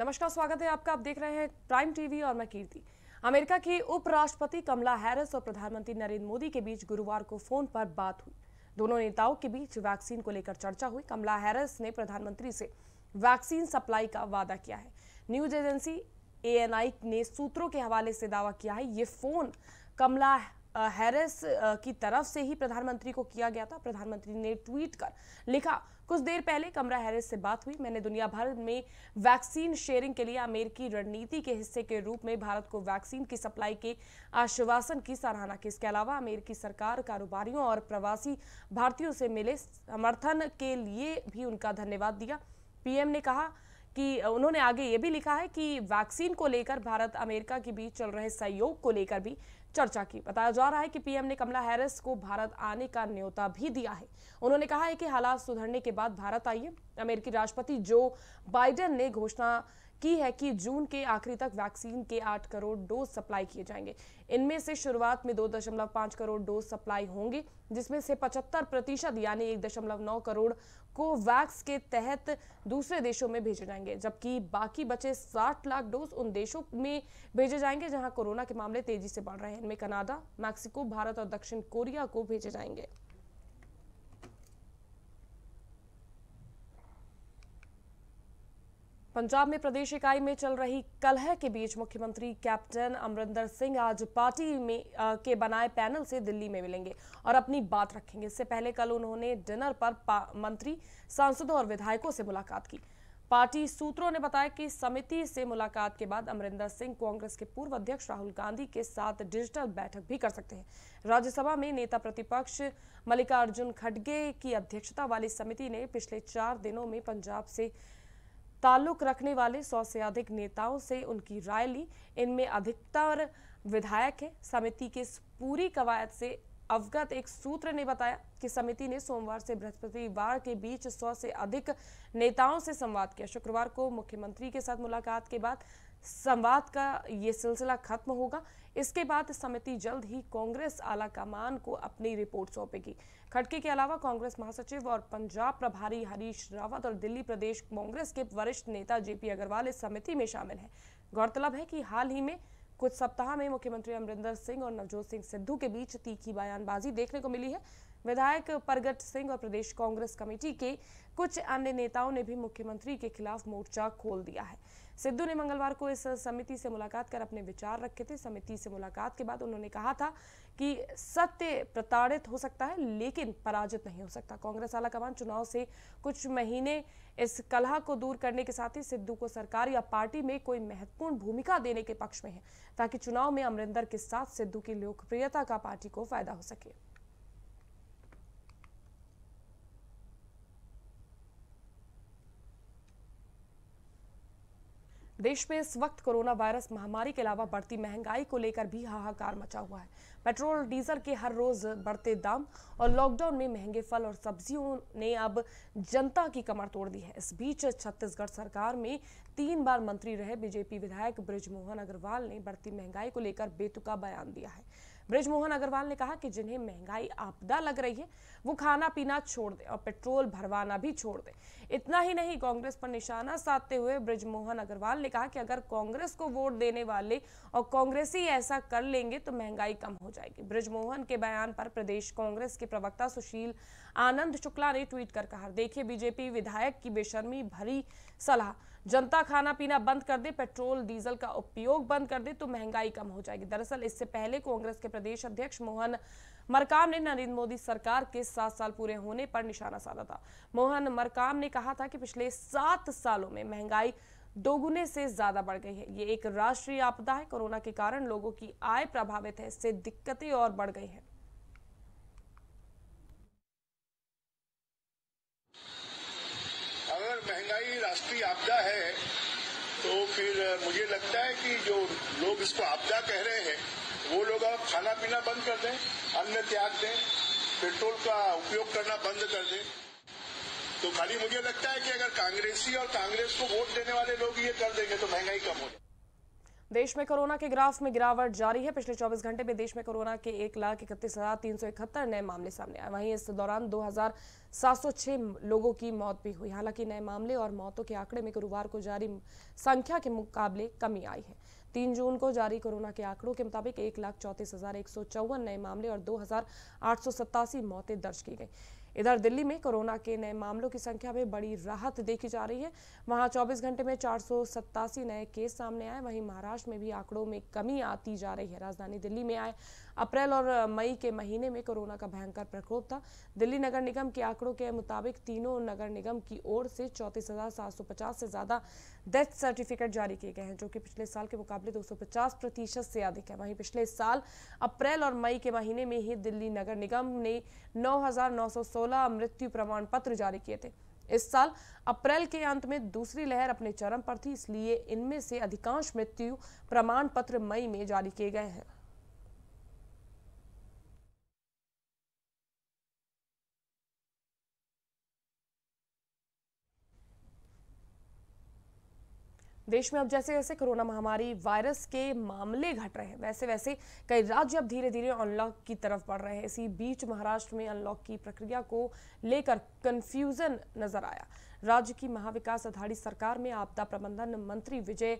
नमस्कार, स्वागत है आपका। आप देख रहे हैं प्राइम टीवी और मैं कीर्ति। अमेरिका की उपराष्ट्रपति कमला हैरिस और प्रधानमंत्री नरेंद्र मोदी के बीच गुरुवार को फ़ोन पर बात हुई। दोनों नेताओं के बीच वैक्सीन को लेकर चर्चा हुई। कमला हैरिस ने प्रधानमंत्री से वैक्सीन सप्लाई का वादा किया है। न्यूज़ एजेंसी एएनआई ने सूत्रों के हवाले से दावा किया है, ये फ़ोन कमला हैरिस की तरफ़ से ही प्रधानमंत्री को किया गया था। प्रधानमंत्री ने ट्वीट कर लिखा, कुछ देर पहले कमरा हैरिस से बात हुई। मैंने दुनिया भर में वैक्सीन शेयरिंग के लिए अमेरिकी रणनीति के हिस्से के रूप में भारत को वैक्सीन की सप्लाई के आश्वासन की सराहना की। इसके अलावा अमेरिकी सरकार कारोबारियों और प्रवासी भारतीयों से मिले समर्थन के लिए भी उनका धन्यवाद दिया। पीएम ने कहा कि उन्होंने आगे ये भी लिखा है कि वैक्सीन को लेकर भारत अमेरिका के बीच चल रहे सहयोग को लेकर भी चर्चा की। बताया जा रहा है कि पीएम ने कमला हैरिस को भारत आने का न्योता भी दिया है। उन्होंने कहा है कि हालात सुधरने के बाद भारत आइए। अमेरिकी राष्ट्रपति जो बाइडेन ने घोषणा की है कि जून के आखिरी तक वैक्सीन के 8 करोड़ डोज सप्लाई किए जाएँगे। इनमें से शुरुआत में 2.5 करोड़ डोज सप्लाई होंगे, जिसमें से 75 प्रतिशत यानी 1.9 करोड़ को वैक्स के तहत दूसरे देशों में भेजे जाएँगे, जबकि बाकी बचे 60 लाख डोज उन देशों में भेजे जाएँगे जहाँ कोरोना के मामले तेज़ी से बढ़ रहे हैं। इनमें कनाडा, मैक्सिको, भारत और दक्षिण कोरिया को भेजे जाएँगे। पंजाब में प्रदेश इकाई में चल रही कलह के बीच मुख्यमंत्री कैप्टन अमरिंदर सिंह आज पार्टी में आ, के बनाए पैनल से दिल्ली में मिलेंगे और अपनी बात रखेंगे। इससे पहले कल उन्होंने डिनर पर मंत्री सांसदों और विधायकों से मुलाकात की। पार्टी सूत्रों ने बताया कि समिति से मुलाकात के बाद अमरिंदर सिंह कांग्रेस के पूर्व अध्यक्ष राहुल गांधी के साथ डिजिटल बैठक भी कर सकते हैं। राज्यसभा में नेता प्रतिपक्ष मल्लिकार्जुन खड़गे की अध्यक्षता वाली समिति ने पिछले चार दिनों में पंजाब से ताल्लुक रखने वाले सौ से अधिक नेताओं से उनकी राय ली। इनमें अधिकतर विधायक हैं। समिति के पूरी कवायद से अवगत एक सूत्र ने बताया कि समिति ने सोमवार से बृहस्पतिवार के बीच सौ से अधिक नेताओं से संवाद किया। शुक्रवार को मुख्यमंत्री के साथ मुलाकात के बाद संवाद का ये सिलसिला खत्म होगा। इसके बाद समिति जल्द ही कांग्रेस आला कमान को अपनी रिपोर्ट सौंपेगी। खड़के के अलावा कांग्रेस महासचिव और पंजाब प्रभारी हरीश रावत और दिल्ली प्रदेश कांग्रेस के वरिष्ठ नेता जेपी अग्रवाल इस समिति में शामिल हैं। गौरतलब है कि हाल ही में कुछ सप्ताह में मुख्यमंत्री अमरिंदर सिंह और नवजोत सिंह सिद्धू के बीच तीखी बयानबाजी देखने को मिली है। विधायक परगट सिंह और प्रदेश कांग्रेस कमेटी के कुछ अन्य नेताओं ने भी मुख्यमंत्री के खिलाफ मोर्चा खोल दिया है। सिद्धू ने मंगलवार को इस समिति से मुलाकात कर अपने विचार रखे थे। समिति से मुलाकात के बाद उन्होंने कहा था कि सत्य प्रताड़ित हो सकता है, लेकिन पराजित नहीं हो सकता। कांग्रेस आला कमान चुनाव से कुछ महीने इस कलह को दूर करने के साथ ही सिद्धू को सरकार या पार्टी में कोई महत्वपूर्ण भूमिका देने के पक्ष में है, ताकि चुनाव में अमरिंदर के साथ सिद्धू की लोकप्रियता का पार्टी को फ़ायदा हो सके। देश में इस वक्त कोरोना वायरस महामारी के अलावा बढ़ती महँगाई को लेकर भी हाहाकार मचा हुआ है। पेट्रोल, डीजल के हर रोज बढ़ते दाम और लॉकडाउन में महँगे फल और सब्जियों ने अब जनता की कमर तोड़ दी है। इस बीच छत्तीसगढ़ सरकार में तीन बार मंत्री रहे बीजेपी विधायक ब्रिजमोहन अग्रवाल ने बढ़ती महँगाई को लेकर बेतुका बयान दिया है। ब्रिजमोहन अग्रवाल ने कहा कि जिन्हें महँगाई आपदा लग रही है, वो खाना पीना छोड़ दे और पेट्रोल भरवाना भी छोड़ दे। इतना ही नहीं, कांग्रेस पर निशाना साधते हुए ब्रिजमोहन अग्रवाल ने कहा कि अगर कांग्रेस को वोट देने वाले और कांग्रेसी ऐसा कर लेंगे तो महँगाई कम हो जाएगी। ब्रिजमोहन के बयान पर प्रदेश कांग्रेस के प्रवक्ता सुशील आनंद शुक्ला ने ट्वीट कर कहा, देखिए, बीजेपी विधायक की बेशर्मी भरी सलाह। जनता खाना पीना बंद कर दे, पेट्रोल, डीजल का उपयोग बंद कर दे तो महँगाई कम हो जाएगी। दरअसल, इससे पहले कांग्रेस के प्रदेश अध्यक्ष मोहन मरकाम ने नरेंद्र मोदी सरकार के सात साल पूरे होने पर निशाना साधा था। मोहन मरकाम ने कहा था कि पिछले सात सालों में महँगाई दोगुने से ज़्यादा बढ़ गई है। ये एक राष्ट्रीय आपदा है। कोरोना के कारण लोगों की आय प्रभावित है। इससे दिक्कतें और बढ़ गई हैं। राष्ट्रीय आपदा है तो फिर मुझे लगता है कि जो लोग इसको आपदा कह रहे हैं वो लोग अब खाना पीना बंद कर दें, अन्न त्याग दें, पेट्रोल का उपयोग करना बंद कर दें। तो खाली मुझे लगता है कि अगर कांग्रेसी और कांग्रेस को वोट देने वाले लोग ये कर देंगे तो महँगाई कम हो जाए देश में कोरोना के ग्राफ में गिरावट जारी है। पिछले 24 घंटे में देश में कोरोना के एक लाख इकतीस हज़ार तीन सौ इकहत्तर नए मामले सामने आए। वहीं इस दौरान दो हज़ार सात सौ छह लोगों की मौत भी हुई। हालाँकि नए मामले और मौतों के आंकड़े में गुरुवार को जारी संख्या के मुकाबले कमी आई है। तीन जून को जारी कोरोना के आंकड़ों के मुताबिक एक लाख चौंतीस हज़ार एक सौ चौवन नए मामले और दो हज़ार आठ सौ सत्तासी मौतें दर्ज की गई। इधर दिल्ली में कोरोना के नए मामलों की संख्या में बड़ी राहत देखी जा रही है। वहाँ 24 घंटे में चार सौ सत्तासी नए केस सामने आए। वहीं महाराष्ट्र में भी आंकड़ों में कमी आती जा रही है। राजधानी दिल्ली में आए अप्रैल और मई के महीने में कोरोना का भयंकर प्रकोप था। दिल्ली नगर निगम के आंकड़ों के मुताबिक तीनों नगर निगम की ओर से चौंतीस से ज़्यादा डेथ सर्टिफिकेट जारी किए गए हैं, जो कि पिछले साल के मुकाबले 250 प्रतिशत से अधिक है। वहीं पिछले साल अप्रैल और मई के महीने में ही दिल्ली नगर निगम ने 9,916 मृत्यु प्रमाण पत्र जारी किए थे। इस साल अप्रैल के अंत में दूसरी लहर अपने चरम पर थी इसलिए इनमें से अधिकांश मृत्यु प्रमाण पत्र मई में जारी किए गए हैं। देश में अब जैसे जैसे कोरोना महामारी वायरस के मामले घट रहे हैं, वैसे वैसे कई राज्य अब धीरे धीरे अनलॉक की तरफ़ बढ़ रहे हैं। इसी बीच महाराष्ट्र में अनलॉक की प्रक्रिया को लेकर कंफ्यूजन नज़र आया। राज्य की महाविकास आधारी सरकार में आपदा प्रबंधन मंत्री विजय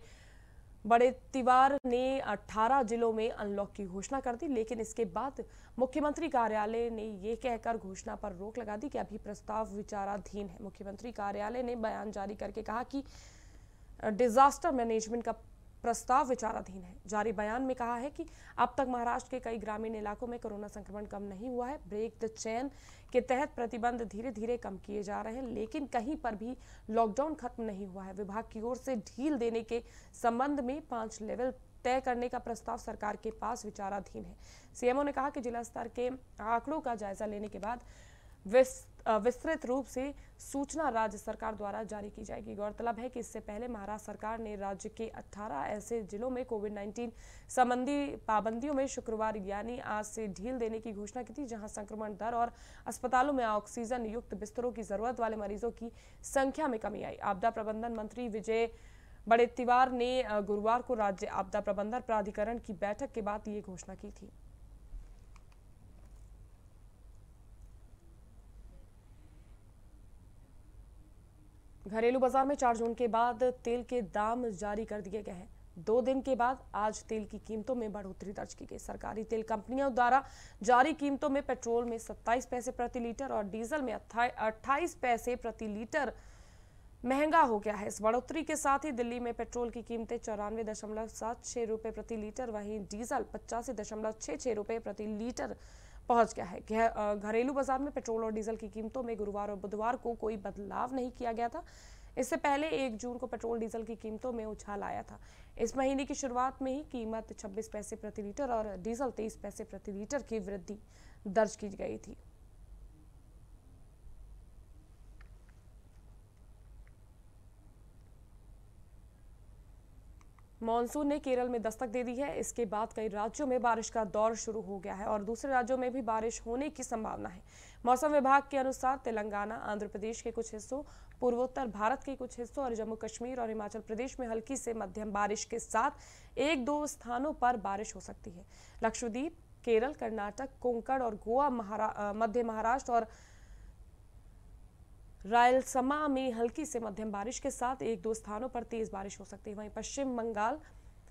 बड़े तिवार ने 18 जिलों में अनलॉक की घोषणा कर दी, लेकिन इसके बाद मुख्यमंत्री कार्यालय ने यह कहकर घोषणा पर रोक लगा दी कि अभी प्रस्ताव विचाराधीन है। मुख्यमंत्री कार्यालय ने बयान जारी करके कहा कि डिजास्टर मैनेजमेंट का प्रस्ताव विचाराधीन है। जारी बयान में कहा है कि अब तक महाराष्ट्र के कई ग्रामीण इलाकों में कोरोना संक्रमण कम नहीं हुआ है। ब्रेक द चैन के तहत प्रतिबंध धीरे धीरे कम किए जा रहे हैं, लेकिन कहीं पर भी लॉकडाउन खत्म नहीं हुआ है। विभाग की ओर से ढील देने के संबंध में पाँच लेवल तय करने का प्रस्ताव सरकार के पास विचाराधीन है। सीएमओ ने कहा कि जिला स्तर के आंकड़ों का जायजा लेने के बाद विस्तृत रूप से सूचना राज्य सरकार द्वारा जारी की जाएगी। गौरतलब है कि इससे पहले महाराष्ट्र सरकार ने राज्य के 18 ऐसे जिलों में कोविड 19 संबंधी पाबंदियों में शुक्रवार, यानी आज से ढील देने की घोषणा की थी, जहाँ संक्रमण दर और अस्पतालों में ऑक्सीजन युक्त बिस्तरों की ज़रूरत वाले मरीजों की संख्या में कमी आई। आपदा प्रबंधन मंत्री विजय बड़े तिवार ने गुरुवार को राज्य आपदा प्रबंधन प्राधिकरण की बैठक के बाद ये घोषणा की थी। घरेलू बाज़ार में चार जून के बाद तेल के दाम जारी कर दिए गए हैं। दो दिन के बाद आज तेल की कीमतों में बढ़ोतरी दर्ज की गई। सरकारी तेल कंपनियों द्वारा जारी कीमतों में पेट्रोल में 27 पैसे प्रति लीटर और डीजल में 28 पैसे प्रति लीटर महँगा हो गया है। इस बढ़ोतरी के साथ ही दिल्ली में पेट्रोल की कीमतें चौरानवे दशमलव सात छह रुपए प्रति लीटर, वहीं डीजल पचासी दशमलव छह छह रुपए प्रति लीटर पहुँच गया है। घरेलू बाज़ार में पेट्रोल और डीजल की कीमतों में गुरुवार और बुधवार को कोई बदलाव नहीं किया गया था। इससे पहले एक जून को पेट्रोल डीजल की कीमतों में उछाल आया था। इस महीने की शुरुआत में ही कीमत 26 पैसे प्रति लीटर और डीजल 23 पैसे प्रति लीटर की वृद्धि दर्ज की गई थी। मानसून ने केरल में दस्तक दे दी है। इसके बाद कई राज्यों में बारिश का दौर शुरू हो गया है और दूसरे राज्यों में भी बारिश होने की संभावना है। मौसम विभाग के अनुसार तेलंगाना, आंध्र प्रदेश के कुछ हिस्सों, पूर्वोत्तर भारत के कुछ हिस्सों और जम्मू कश्मीर और हिमाचल प्रदेश में हल्की से मध्यम बारिश के साथ एक दो स्थानों पर बारिश हो सकती है। लक्षद्वीप, केरल, कर्नाटक, कोंकण और गोवा मध्य महाराष्ट्र और रायलसमा में हल्की से मध्यम बारिश के साथ एक दो स्थानों पर तेज बारिश हो सकती है। वहीं पश्चिम बंगाल,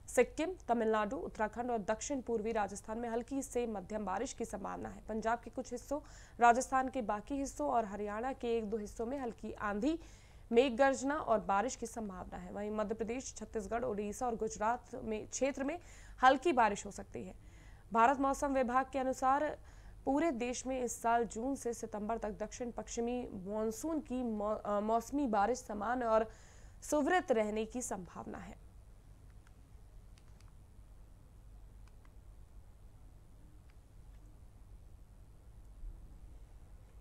सिक्किम, तमिलनाडु, उत्तराखंड और दक्षिण पूर्वी राजस्थान में हल्की से मध्यम बारिश की संभावना है। पंजाब के कुछ हिस्सों, राजस्थान के बाकी हिस्सों और हरियाणा के एक दो हिस्सों में हल्की आंधी मेघ गर्जना और बारिश की संभावना है। वहीं मध्य प्रदेश, छत्तीसगढ़ उड़ीसा और गुजरात में क्षेत्र में हल्की बारिश हो सकती है। भारत मौसम विभाग के अनुसार पूरे देश में इस साल जून से सितंबर तक दक्षिण पश्चिमी मानसून की मौसमी बारिश समान और सुवृत रहने की संभावना है।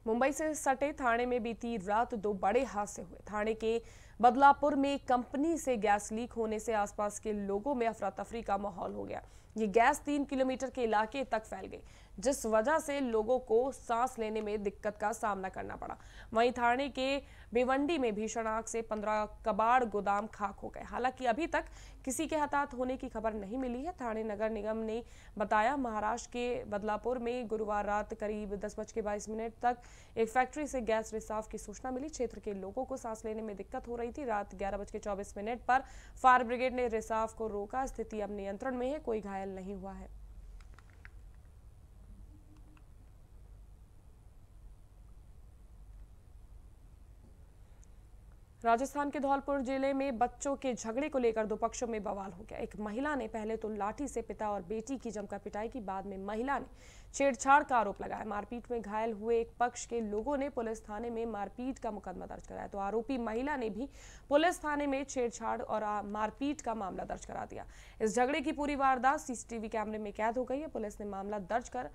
मुंबई से सटे थाने में बीती रात दो बड़े हादसे हुए। थाने के बदलापुर में कंपनी से गैस लीक होने से आसपास के लोगों में अफरा तफरी का माहौल हो गया। ये गैस तीन किलोमीटर के इलाके तक फैल गई। जिस वजह से लोगों को सांस लेने में दिक्कत का सामना करना पड़ा। वहीं थाने के भिवंडी में भीषण आग से पंद्रह कबाड़ गोदाम खाक हो गए। हालाँकि अभी तक किसी के हताहत होने की खबर नहीं मिली है। थाने नगर निगम ने बताया, महाराष्ट्र के बदलापुर में गुरुवार रात करीब दस बज के बाईस मिनट तक एक फैक्ट्री से गैस रिसाव की सूचना मिली। क्षेत्र के लोगों को सांस लेने में दिक्कत हो रही थी। रात ग्यारह बज के चौबीस मिनट पर फायर ब्रिगेड ने रिसाव को रोका। स्थिति अब नियंत्रण में है, कोई घायल नहीं हुआ है। राजस्थान के धौलपुर ज़िले में बच्चों के झगड़े को लेकर दो पक्षों में बवाल हो गया। एक महिला ने पहले तो लाठी से पिता और बेटी की जमकर पिटाई की, बाद में महिला ने छेड़छाड़ का आरोप लगाया। मारपीट में घायल हुए एक पक्ष के लोगों ने पुलिस थाने में मारपीट का मुकदमा दर्ज कराया। तो आरोपी महिला ने भी पुलिस थाने में छेड़छाड़ और मारपीट का मामला दर्ज करा दिया। इस झगड़े की पूरी वारदात सीसीटीवी कैमरे में कैद हो गई है। पुलिस ने मामला दर्ज कर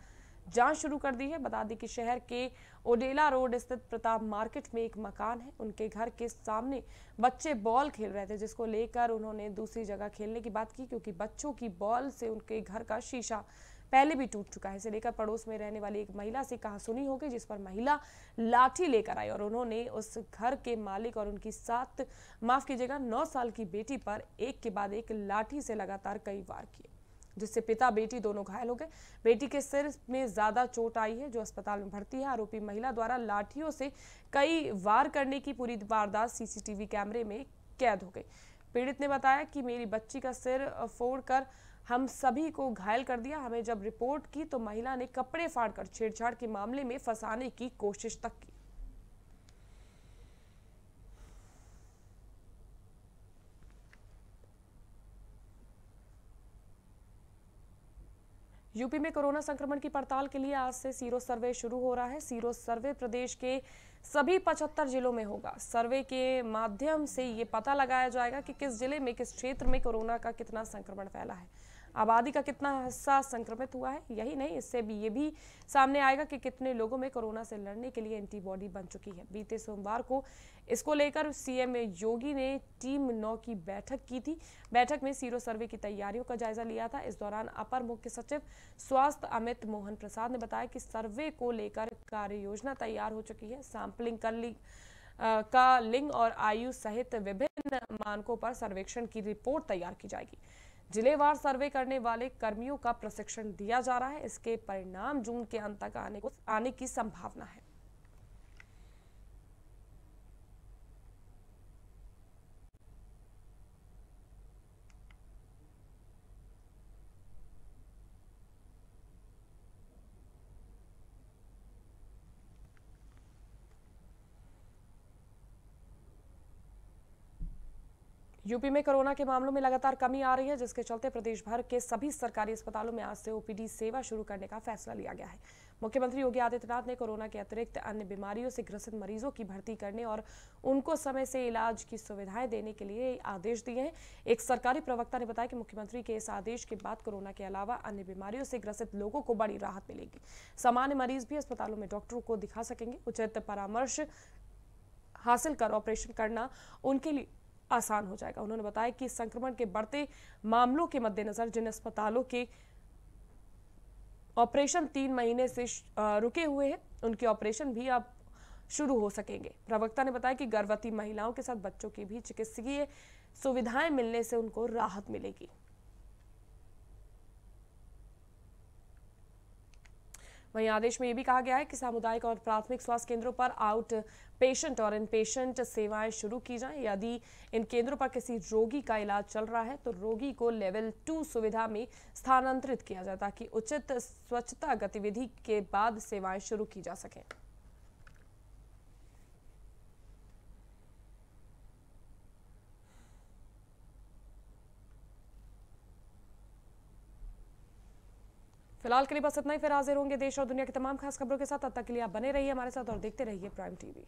जाँच शुरू कर दी है। बता दें कि शहर के ओडेला रोड स्थित प्रताप मार्केट में एक मकान है। उनके घर के सामने बच्चे बॉल खेल रहे थे, जिसको लेकर उन्होंने दूसरी जगह खेलने की बात की, क्योंकि बच्चों की बॉल से उनके घर का शीशा पहले भी टूट चुका है। इसे लेकर पड़ोस में रहने वाली एक महिला से कहा सुनी होगी जिस पर महिला लाठी लेकर आई और उन्होंने उस घर के मालिक और उनकी सात माफ़ कीजिएगा, नौ साल की बेटी पर एक के बाद एक लाठी से लगातार कई वार किए। जिससे पिता, बेटी दोनों घायल हो गए। बेटी के सिर में ज़्यादा चोट आई है, जो अस्पताल में भर्ती है। आरोपी महिला द्वारा लाठियों से कई वार करने की पूरी वारदात सीसीटीवी कैमरे में कैद हो गई। पीड़ित ने बताया कि मेरी बच्ची का सिर फोड़कर हम सभी को घायल कर दिया। हमें जब रिपोर्ट की तो महिला ने कपड़े फाड़कर छेड़छाड़ के मामले में फंसाने की कोशिश तक की। यूपी में कोरोना संक्रमण की पड़ताल के लिए आज से सीरो सर्वे शुरू हो रहा है। सीरो सर्वे प्रदेश के सभी 75 जिलों में होगा। सर्वे के माध्यम से ये पता लगाया जाएगा कि किस ज़िले में, किस क्षेत्र में कोरोना का कितना संक्रमण फैला है। आबादी का कितना हिस्सा संक्रमित हुआ है, यही नहीं, इससे भी ये भी सामने आएगा कि कितने लोगों में कोरोना से लड़ने के लिए एंटीबॉडी बन चुकी है। बीते सोमवार को इसको लेकर सीएम योगी ने टीम नौ की बैठक की थी। बैठक में सीरो सर्वे की तैयारियों का जायजा लिया था। इस दौरान अपर मुख्य सचिव स्वास्थ्य अमित मोहन प्रसाद ने बताया कि सर्वे को लेकर कार्य योजना तैयार हो चुकी है। सैंपलिंग कर ली का लिंग और आयु सहित विभिन्न मानकों पर सर्वेक्षण की रिपोर्ट तैयार की जाएगी। जिलेवार सर्वे करने वाले कर्मियों का प्रशिक्षण दिया जा रहा है। इसके परिणाम जून के अंत तक आने को, आने की संभावना है। यूपी में कोरोना के मामलों में लगातार कमी आ रही है, जिसके चलते प्रदेश भर के सभी सरकारी अस्पतालों में आज से ओपीडी सेवा शुरू करने का फैसला लिया गया है। मुख्यमंत्री योगी आदित्यनाथ ने कोरोना के अतिरिक्त अन्य बीमारियों से ग्रसित मरीजों की भर्ती करने और उनको समय से इलाज की सुविधाएँ देने के लिए आदेश दिए हैं। एक सरकारी प्रवक्ता ने बताया कि मुख्यमंत्री के इस आदेश के बाद कोरोना के अलावा अन्य बीमारियों से ग्रसित लोगों को बड़ी राहत मिलेगी। सामान्य मरीज़ भी अस्पतालों में डॉक्टरों को दिखा सकेंगे। उचित परामर्श हासिल कर ऑपरेशन करना उनके लिए आसान हो जाएगा। उन्होंने बताया कि संक्रमण के बढ़ते मामलों के मद्देनजर जिन अस्पतालों के ऑपरेशन तीन महीने से रुके हुए हैं, उनके ऑपरेशन भी अब शुरू हो सकेंगे। प्रवक्ता ने बताया कि गर्भवती महिलाओं के साथ बच्चों की भी चिकित्सकीय सुविधाएँ मिलने से उनको राहत मिलेगी। वहीं आदेश में यह भी कहा गया है कि सामुदायिक और प्राथमिक स्वास्थ्य केंद्रों पर आउट पेशेंट और इन पेशेंट सेवाएँ शुरू की जाएँ। यदि इन केंद्रों पर किसी रोगी का इलाज चल रहा है तो रोगी को लेवल टू सुविधा में स्थानांतरित किया जाए ताकि उचित स्वच्छता गतिविधि के बाद सेवाएँ शुरू की जा सकें। फ़िलहाल के लिए बस इतना ही। फिर हाजिर होंगे देश और दुनिया की तमाम खास खबरों के साथ। तब तक के लिए आप बने रहिए हमारे साथ और देखते रहिए प्राइम टीवी।